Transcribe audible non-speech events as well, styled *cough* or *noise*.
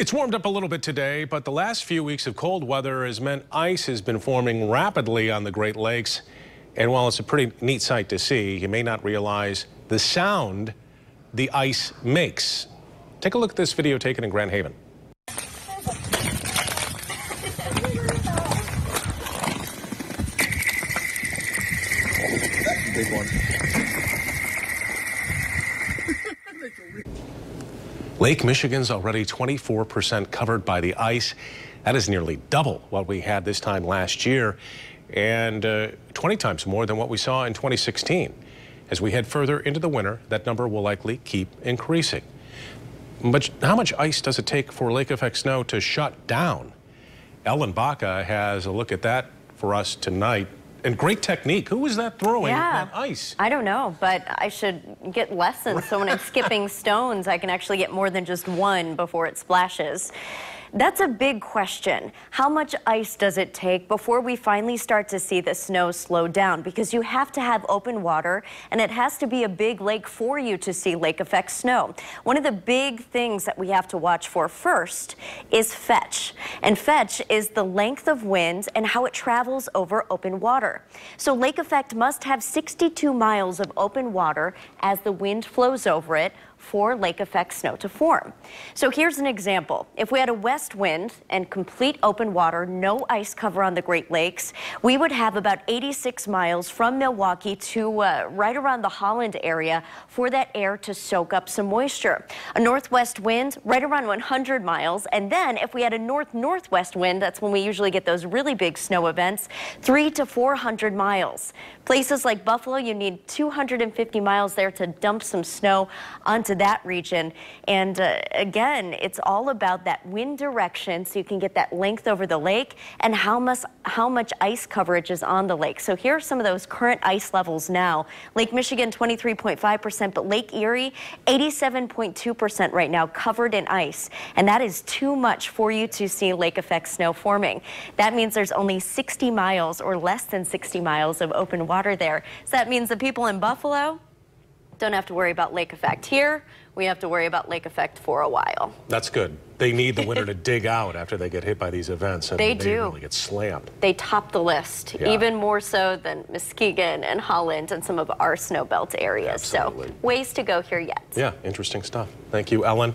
It's warmed up a little bit today, but the last few weeks of cold weather has meant ice has been forming rapidly on the Great Lakes. And while it's a pretty neat sight to see, you may not realize the sound the ice makes. Take a look at this video taken in Grand Haven. Big one. Lake Michigan's already 24% covered by the ice. That is nearly double what we had this time last year and uh, 20 times more than what we saw in 2016. As we head further into the winter, that number will likely keep increasing. But how much ice does it take for lake effect snow to shut down? Ellen Bacca has a look at that for us tonight. And great technique. Who was that throwing yeah. that ice? I don't know, but I should get lessons so when I'm *laughs* skipping stones, I can actually get more than just one before it splashes. That's a big question. How much ice does it take before we finally start to see the snow slow down? Because you have to have open water and it has to be a big lake for you to see lake effect snow. One of the big things that we have to watch for first is fetch. And fetch is the length of wind and how it travels over open water. So lake effect must have 62 miles of open water as the wind flows over it for lake effect snow to form. So here's an example. If we had a west wind and complete open water, no ice cover on the Great Lakes, we would have about 86 miles from Milwaukee to uh, right around the Holland area for that air to soak up some moisture. A northwest wind right around 100 miles. And then if we had a north-northwest wind, that's when we usually get those really big snow events, three to 400 miles. Places like Buffalo, you need 250 miles there to dump some snow onto that region. And uh, again, it's all about that wind direction so you can get that length over the lake and how much, how much ice coverage is on the lake. So here are some of those current ice levels now. Lake Michigan 23.5%, but Lake Erie 87.2% right now covered in ice. And that is too much for you to see lake effect snow forming. That means there's only 60 miles or less than 60 miles of open water there. So that means the people in Buffalo don't have to worry about lake effect here. We have to worry about lake effect for a while. That's good. They need the winter to *laughs* dig out after they get hit by these events. And they, they do. really get slammed. They top the list, yeah. even more so than Muskegon and Holland and some of our snowbelt areas. Absolutely. So ways to go here yet. Yeah, interesting stuff. Thank you, Ellen.